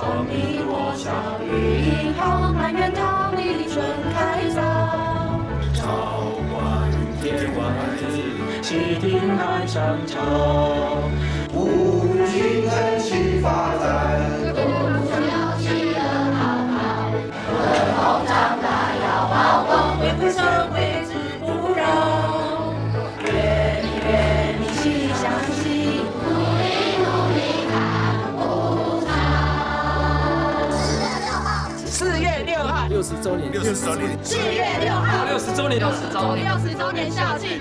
种一我小鱼，以后满园桃李春开早。朝观天外，夕听南山桥。六十周年，六十周年，四月六号，六十周年，六十周年，六十周年校庆。